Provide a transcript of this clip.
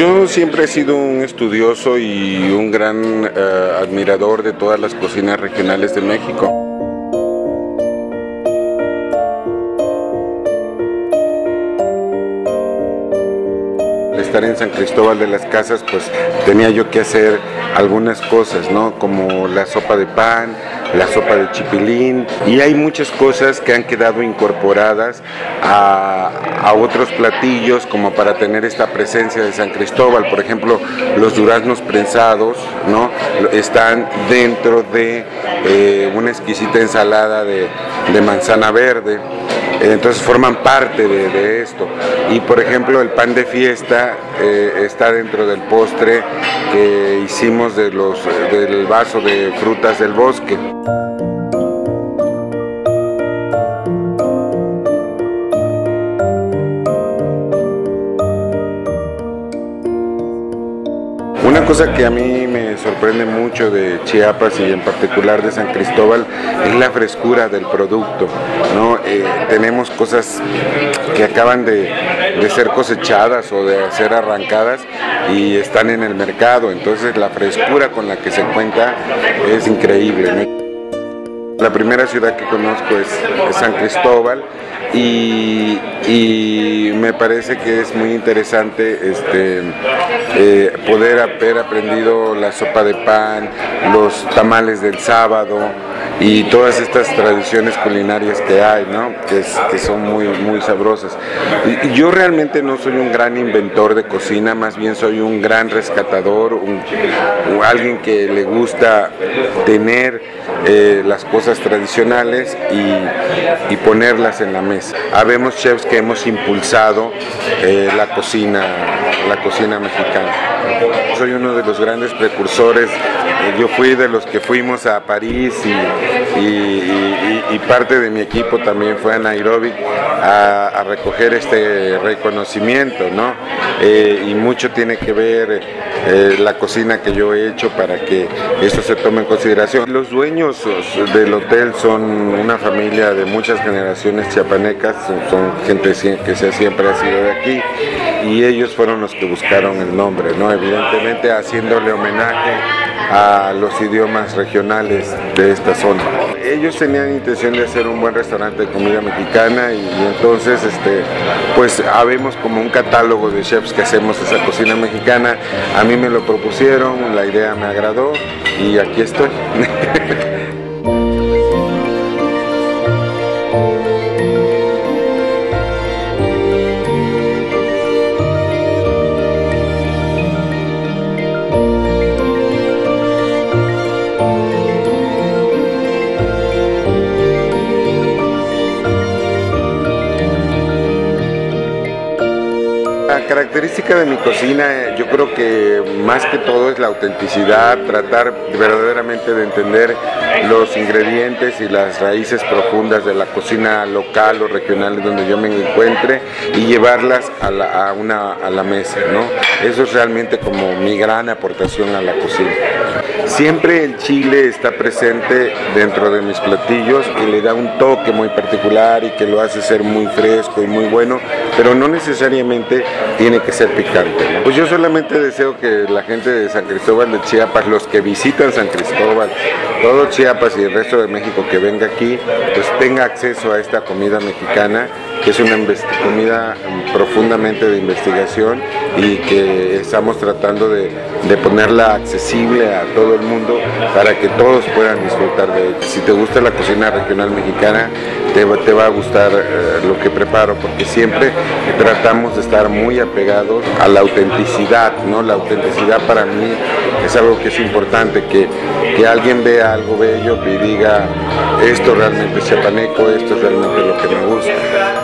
Yo siempre he sido un estudioso y un gran eh, admirador de todas las cocinas regionales de México. estar en San Cristóbal de las Casas, pues tenía yo que hacer algunas cosas, ¿no? Como la sopa de pan, la sopa de chipilín, y hay muchas cosas que han quedado incorporadas a, otros platillos como para tener esta presencia de San Cristóbal. Por ejemplo, los duraznos prensados, ¿no? Están dentro de eh, una exquisita ensalada de manzana verde entonces forman parte de, esto. Y por ejemplo el pan de fiesta eh, está dentro del postre que hicimos de los, del vaso de frutas del bosque. Cosa que a mí me sorprende mucho de Chiapas y en particular de San Cristóbal es la frescura del producto. ¿no? Eh, tenemos cosas que acaban de, ser cosechadas o de ser arrancadas y están en el mercado, entonces la frescura con la que se cuenta es increíble. La primera ciudad que conozco es San Cristóbal y, me parece que es muy interesante este, eh, poder haber aprendido la sopa de pan, los tamales del sábado y todas estas tradiciones culinarias que hay, ¿no? que, son muy, muy sabrosas. Yo realmente no soy un gran inventor de cocina, más bien soy un gran rescatador, un, alguien que le gusta tener eh, las cosas tradicionales y, y ponerlas en la mesa. Habemos chefs que hemos impulsado eh, la cocina, la cocina mexicana. Soy uno de los grandes precursores. Eh, yo fui de los que fuimos a París y, parte de mi equipo también fue a Nairobi a, recoger este reconocimiento, ¿no? Eh, y mucho tiene que ver la cocina que yo he hecho para que esto se tome en consideración. Los dueños del hotel son una familia de muchas generaciones chiapanecas son, gente que siempre ha sido de aquí y ellos fueron los que buscaron el nombre, ¿no? evidentemente haciéndole homenaje a los idiomas regionales de esta zona. Ellos tenían intención de hacer un buen restaurante de comida mexicana y, entonces este, pues habemos como un catálogo de chefs que hacemos esa cocina mexicana. A mí me lo propusieron, la idea me agradó y aquí estoy. característica de mi cocina yo creo que más que todo es la autenticidad, tratar verdaderamente de entender los ingredientes y las raíces profundas de la cocina local o regional donde yo me encuentre y llevarlas a la, una, a la mesa. ¿no? Eso es realmente como mi gran aportación a la cocina. Siempre el chile está presente dentro de mis platillos y le da un toque muy particular y que lo hace ser muy fresco y muy bueno, pero no necesariamente tiene que ser picante. Pues yo solamente deseo que la gente de San Cristóbal de Chiapas, los que visitan San Cristóbal, todo Chiapas y el resto de México que venga aquí, pues tenga acceso a esta comida mexicana, que es una comida profundamente de investigación y que estamos tratando de, ponerla accesible a todo el mundo para que todos puedan disfrutar de ella. Si te gusta la cocina regional mexicana, te, te va a gustar eh, lo que preparo, porque siempre tratamos de estar muy apegados a la autenticidad, ¿no? La autenticidad para mí es algo que es importante, que, que alguien vea algo bello y diga, esto realmente es chapaneco, esto es realmente lo que me gusta.